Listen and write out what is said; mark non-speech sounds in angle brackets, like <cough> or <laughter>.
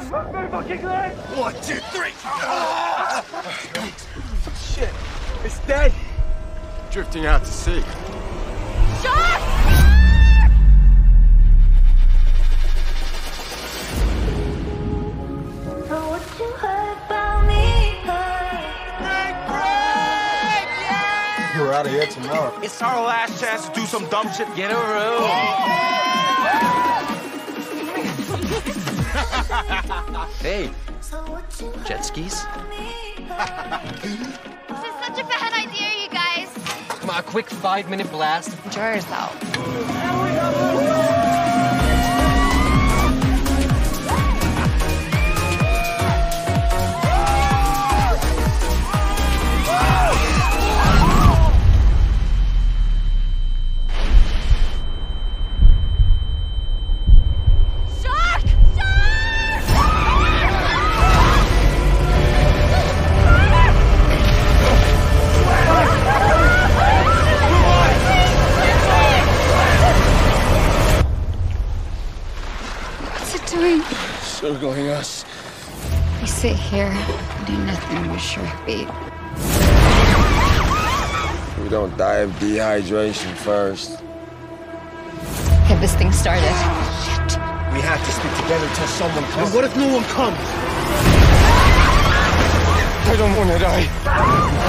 fucking leg! One, two, three. Shit, it's dead. Drifting out to sea. We're out of here tomorrow. It's our last chance to do some dumb shit. Get a room. Oh! Hey, <laughs> jet skis? This is such a bad idea, you guys. Come on, a quick five minute blast. Enjoy yourself. Circling us. We sit here, and do nothing but shark bait. We don't die of dehydration first. Get this thing started. We have to stick together until someone comes. And what if no one comes? I don't want to die.